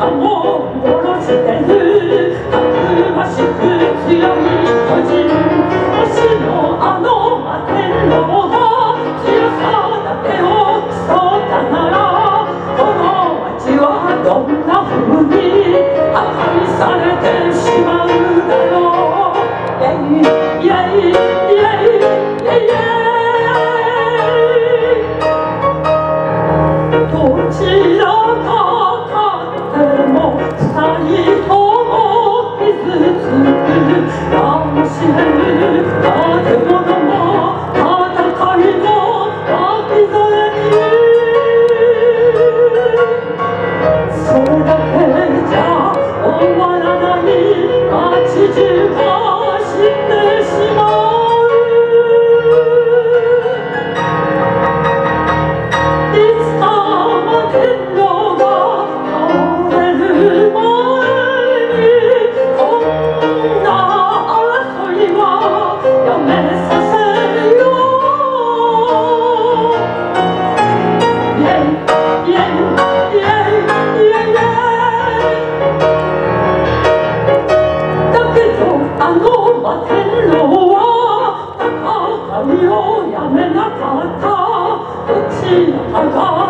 啊！我。I'm gone.